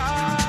star.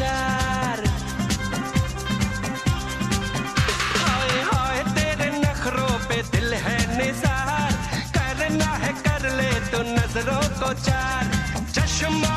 प्यार हाय हाय, तेरे नखरों पे दिल है निसार। करना है कर ले तो नज़रों को चार। चश्मा